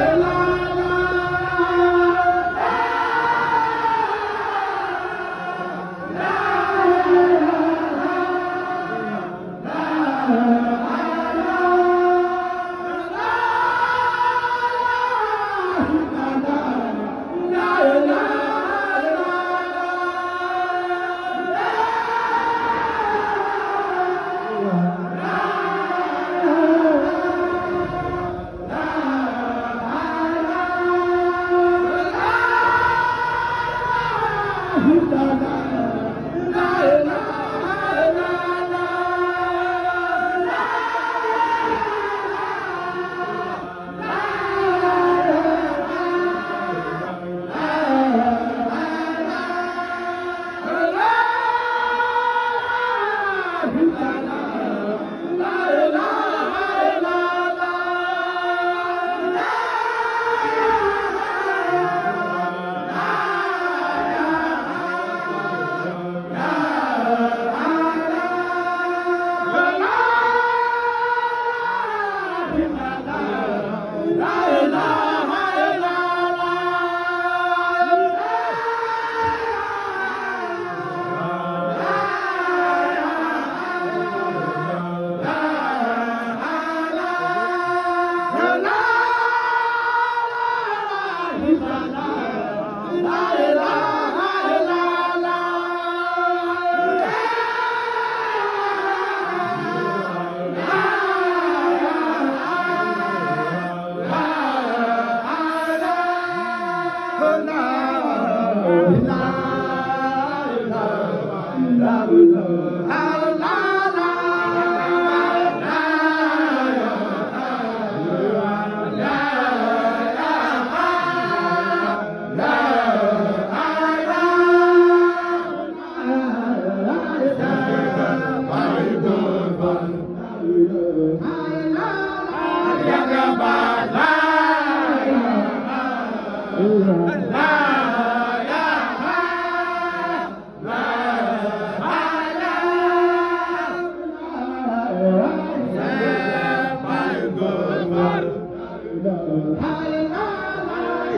Hello.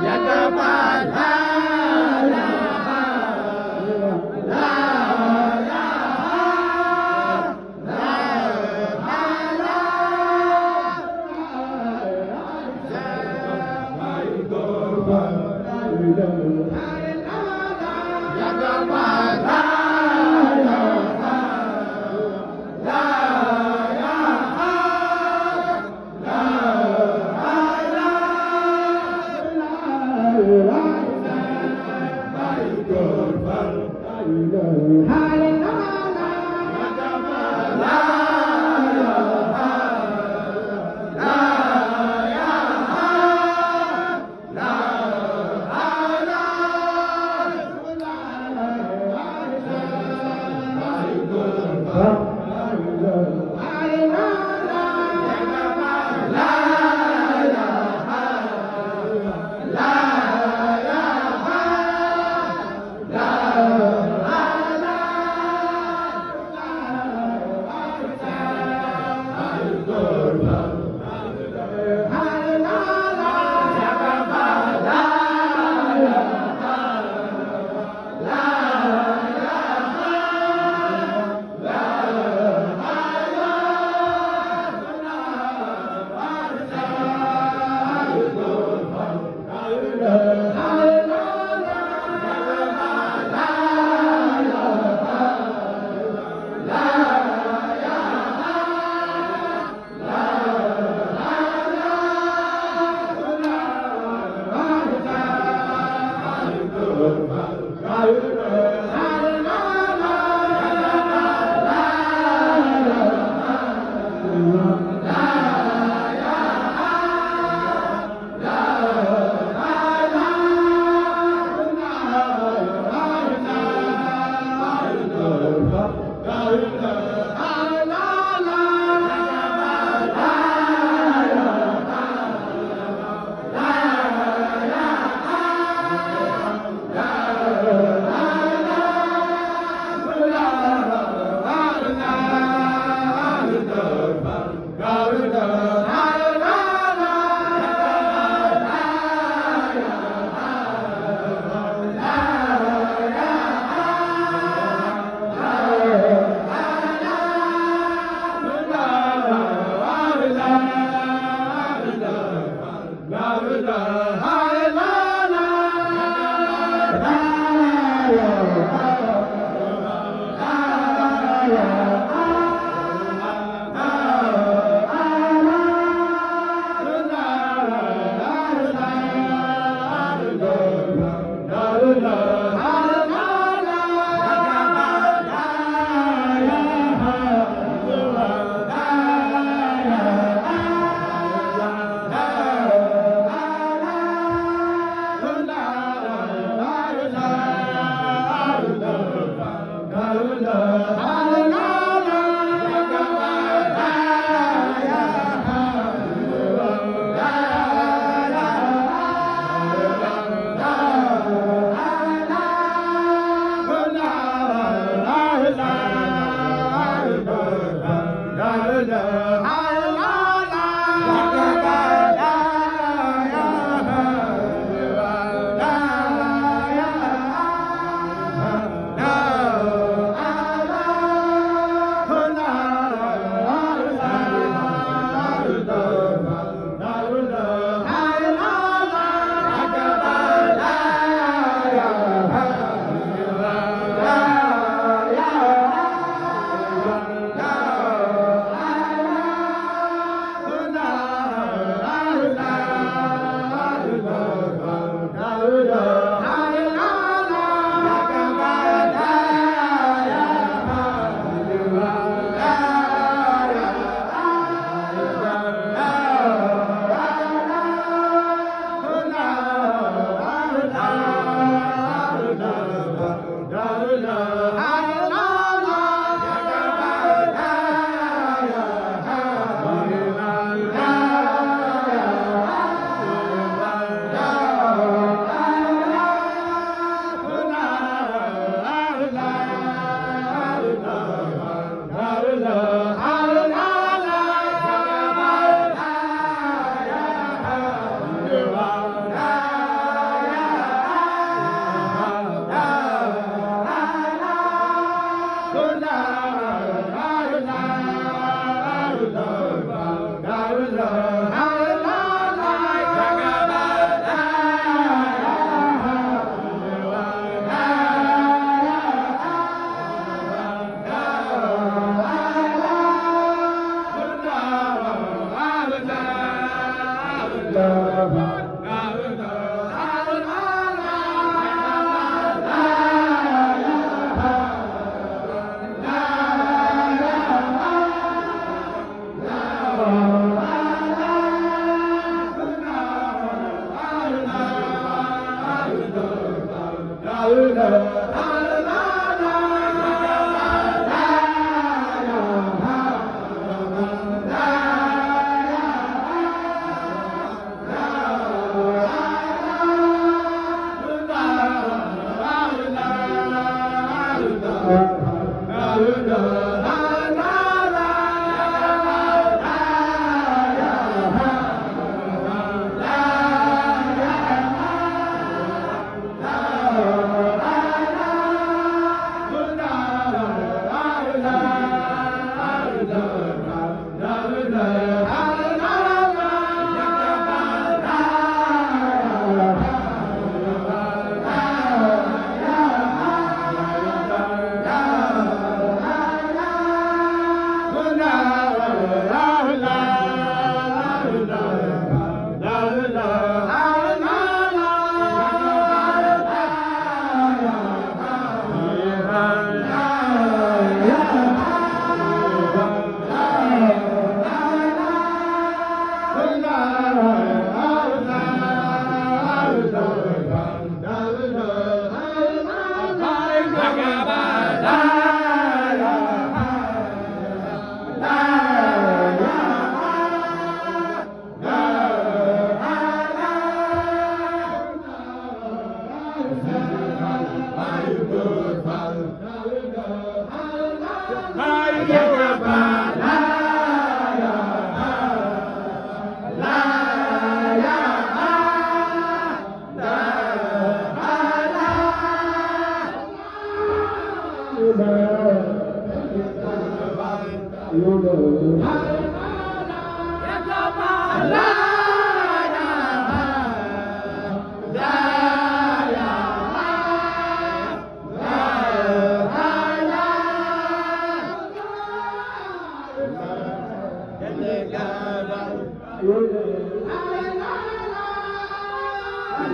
Yagaba God, Father, I love.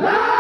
La